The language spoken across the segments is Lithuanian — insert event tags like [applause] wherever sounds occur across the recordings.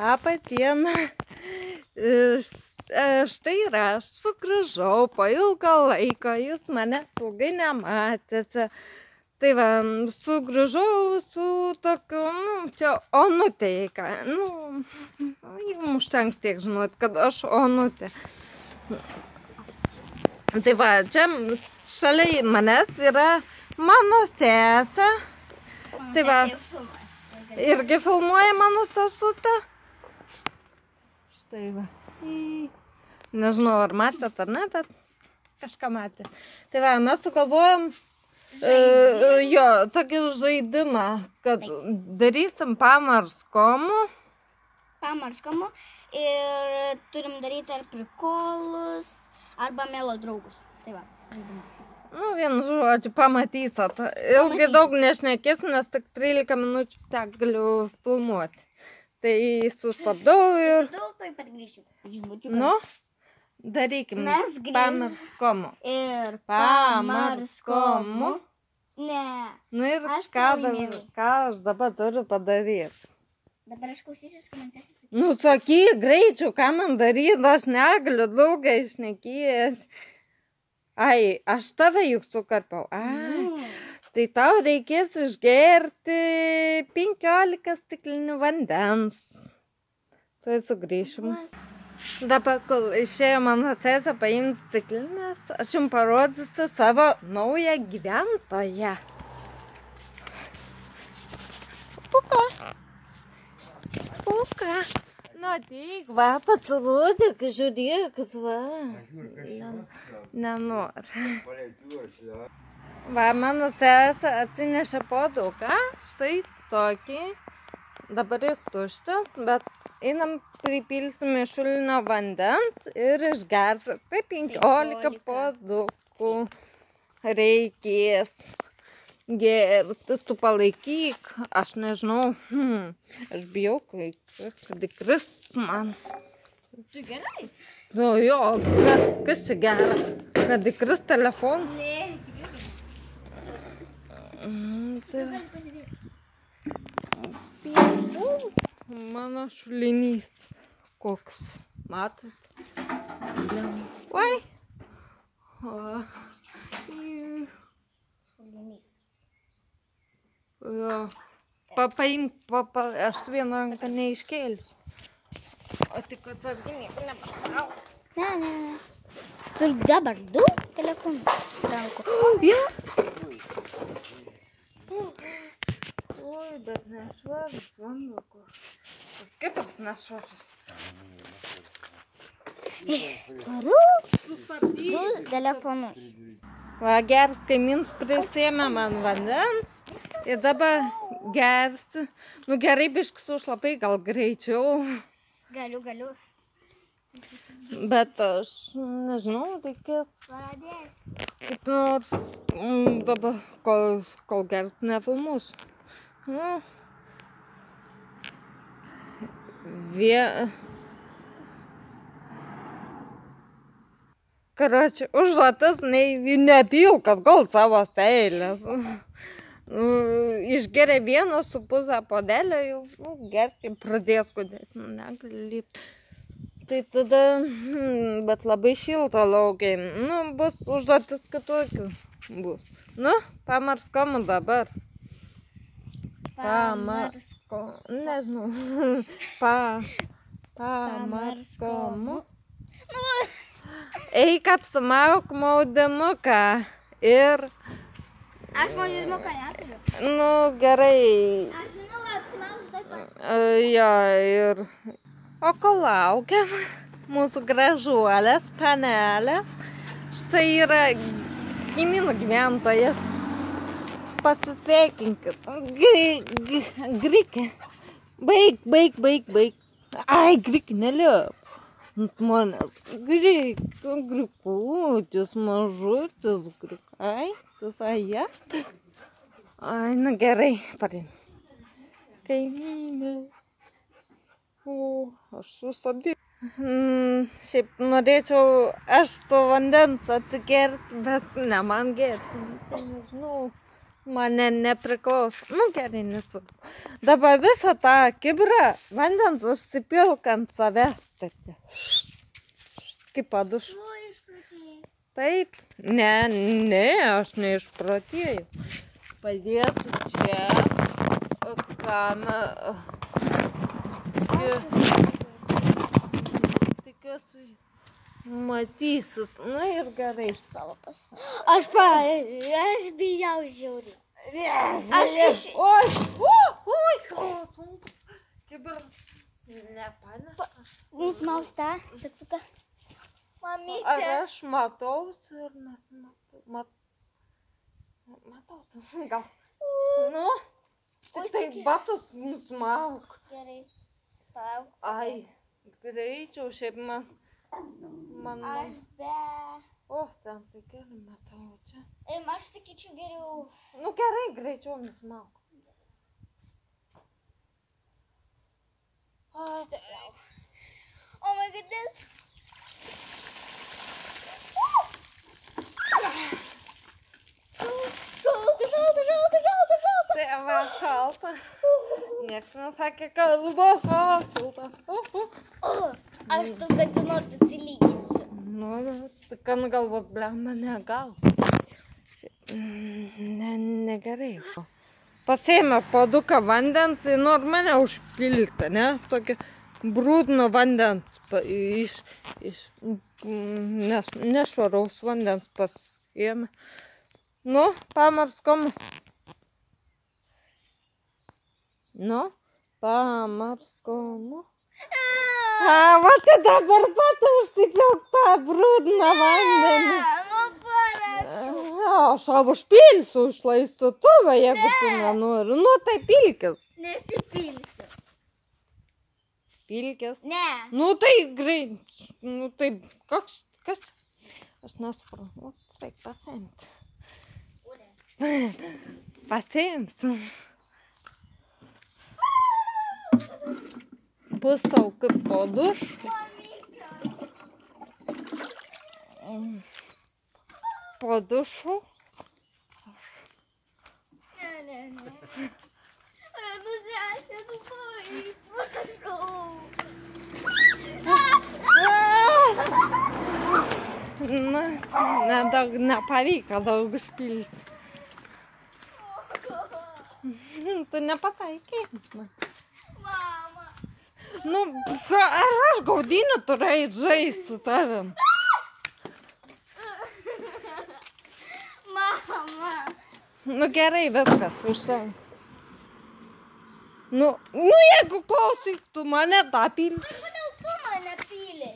Labą dieną. Štai ir aš sugrįžau po ilgo laiko, jūs mane ilgai nematėte. Tai va, sugrįžau su tokiu, nu, čia onutėika. Nu, jums užtenka tiek žinot, kad aš onutė. Tai va, čia šalia manęs yra mano sesė. Tai va, irgi filmuoja mano sesutę. Štai va. Nežinau, ar matėt ar ne, bet kažką matė. Tai va, mes sugalvojom e, jo, tokį žaidimą, kad darysim pamarskomų. Pamarskamu ir turim daryti ar prikolus, arba melodraugus. Tai va, žaidimą. Nu, vienu žodžiu, pamatysit. Ilgai daug nešnekėsiu, nes tik 13 minučių tiek galiu filmuoti. Tai sustabdau ir, Daug toj pat grįšiu. Nu, darykim. Mes grįžom. Pamarskomų. Ir Pamarskomu. Ne. Nu ir Aš ką, dabar, ką aš dabar turiu padaryti? Dabar aš klausysiu, kai man sekasi. Nu, sakyk greičiau, ką man daryti, aš negaliu ilgai išnekėti. Ai, aš tave juk sukarpiau. Ai, tai tau reikės išgerti 15 stiklinių vandens. Tuoj sugrįšim. Dabar, kol išėjo mano sesė paimti stiklinės, aš jums parodysiu savo naują gyventoją. Puka. Puka. Nu, ateik, va, pasirodė, kai žiūrėk, va. Nen- Nenori. Va, mano sesė atsinešė poduką, štai tokį. Dabar jis tuščias, bet einam pripilsim iš šulinio vandens ir išgersim. Tai 15 15. podukų reikės gerti. Tu palaikyk, aš nežinau, hmm, aš bijau, kai, kad įkris man. Tu gerai? Nu jo, kas, kas čia gera, kad įkris telefonas. Ne, pinigų. Mano šulinys. Koks. Matot? Oi. O. Šulinys. Jo. Pa, paimk, pa, pa, aš vieną ranką neiškėlsiu. O tik atsargiai nieko nepasau. Ne, ne, ne. Turi dabar du telefonus. Rankų. Ja. Kaip tas nešvarus? Turiu Sustabdyk. du telefonus. Va, geras kaimynas prisėmė man vandens ir dabar gersi. Nu gerai, biškis užlapai gal greičiau, Galiu, galiu. Bet aš nežinau, reikės Pradės. kaip nors mm, dabar, kol, kol gers nefilmuosiu. Nu, vie... Karoči, užduotas nei nepil, kad gal savo eilės. Nu, Išgeria vieną su pusę podelio, jau nu, gerti pradės kodėti, nu, negali lipti. Tai tada, hmm, bet labai šilta laukiai, nu, bus užduotis kitokių. Bus. Nu, pamarskomu dabar. Pamarsko, nežinau. [laughs] Pa, pamarskomu. Eik apsimauk maudimuką ir, Aš maudimo ką neturiu. nu, gerai. Aš žinau, apsimausiu taip pat. E, Jo, ir. O kol laukiam mūsų gražuolės, panelės, štai yra gimino gyventojas. Pasisveikinkit. Grikė. Baig, baig, baig, baig. Ai, grikė, neliup. Ant manęs. Grik, grikutis, mažutis, grikaitis, aja. Ai, nu gerai, parin. Kaimynė. O, aš sustabdžiau. Mm, šiaip norėčiau aš to vandens atsigerti, bet ne man gerti. Nežinau. Mane nepriklauso. Nu gerai, nesvarbu. Dabar visą tą kibrą vandens užsipilk ant savęs. Taip, kaip paduš. Išprotėjai. Taip. Ne, ne, aš neišprotėjau. Padėsiu čia. Kamerą. Tikiuosi, matysis. Na ir gerai iš savo pasakyti. Aš pa, aš bijau žiauriai. Aš iš... Oi, oi, oi, ir nepaneša. Nusmausta, sakutą. Ar Mamytė. aš matau ir matau. Mat... Matau, tai gal. Nu, tik tai batus nusmauk. Gerai. Palauk. Ai, greičiau šiaip man. Man, Aš be... O, ten tai gerai matau čia. Eim, aš sakyčiau geriau. Nu gerai, greičiau nusmauk. O, tai... Oh my goodness. Niekas nesakė, kad šalta. O, aš tu kada nors atsilyginsiu. Nu, tai kan galvot, blemba, negal. Ne, negerai. Pasėmė paduką vandens, nori mane užpilti, ne? Tokio brūdno vandens, iš, iš mm, nes, nešvaraus vandens pasėmė. Nu, pamarskom. Nu, pamarskom. A, va tai dabar pat užsipilk tą brūdną vandenį. Nu, Aš savo užpilsiu iš laistytuvą, jeigu tu nenori. Nu, tai pilkis. Nesipilsiu. Pilkis. Ne. Nu, tai greit. Nu, tai koks, kas? Aš nesuprantu. Nu, tai pasiimti. [laughs] Pasiimsiu. Pusau kaip po dušu. Po dušu. Ne, ne, ne. Nu, sesė, nu, pai, prašau. Na, nedaug, nepavyko daug užpilti. Tu nepataikai. Mama. Nu, ar aš gaudinį turėjai žaisti su tavim? Mama. Nu gerai, viskas užtai. Nu, nu jeigu klausyk, tu mane tą pili. Kodėl tu mane pylė?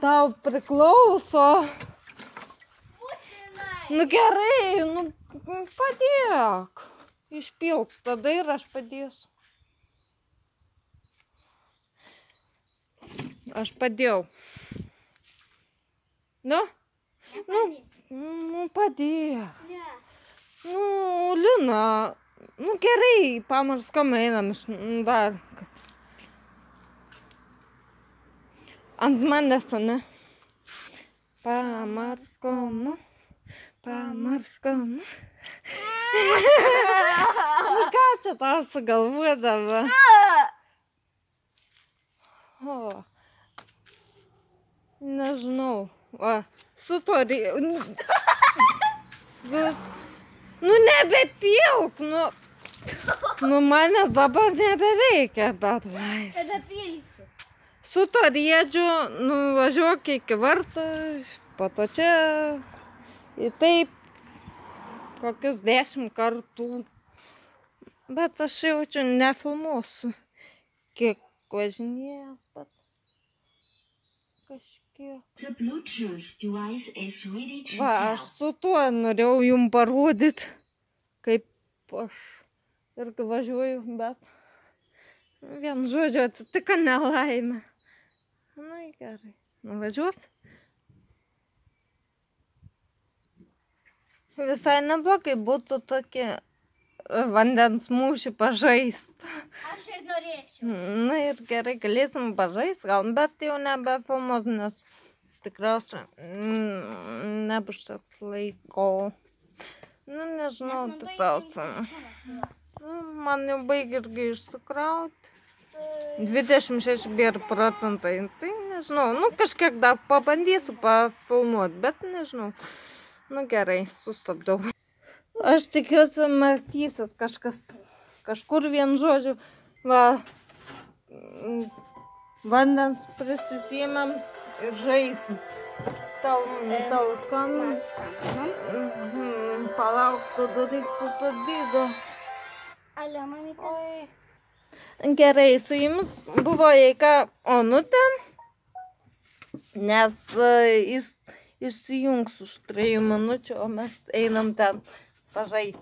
Tau priklauso. Būtinai. Nu gerai, nu padėk. Išpilk, tada ir aš padėsiu. Aš padėjau. Nu, nu, nu padėk. Ne. Nu, Lina, nu gerai, pamarskom einam iš nu, dar. Ant manęs, ne? Pamarskom, pamarskom. nu ką čia tau sugalvodavo? [laughs] O, nežinau. O, su to reikia. Su... Nu nebepilk, nu. Nu manęs dabar nebereikia, bet laisvė. Tada pilsiu. Su to riedžiu nuvažiuok iki vartų, po to čia. Ir taip kokius dešimt kartų. Bet aš jau čia nefilmuosiu. Kiek važinėjęs, bet Va, aš su tuo norėjau jum parodyti, kaip aš irgi važiuoju, bet vien žodžiu atsitiko nelaimė. Na gerai, nuvažiuos. Visai neblogai būtų tokie vandens mūšį pažaisti. Aš ir norėčiau. Na ir gerai, galėsim pažaisti, gal, bet jau nebefilmuos, nes tikriausiai mm, nebus toks laiko. Nu, nežinau, man įsitikinęs Nu, man jau baigia irgi išsikrauti. Tai 26 bir procentai. Tai nežinau, nu kažkiek dar pabandysiu pafilmuoti, bet nežinau. Nu gerai, sustabdau. Aš tikiuosi, matysis kažkas, kažkur vien žodžiu, va, vandens prisisėmėm ir žaisim. Tau, tau skambina. Mhm, Palauk, tada reiks sustabdyti. Alio, mamytė. Gerai, su jumis buvo Eika Onutė, nes e, jis išsijungs už trijų minučių, o mes einam ten Пожалуйста.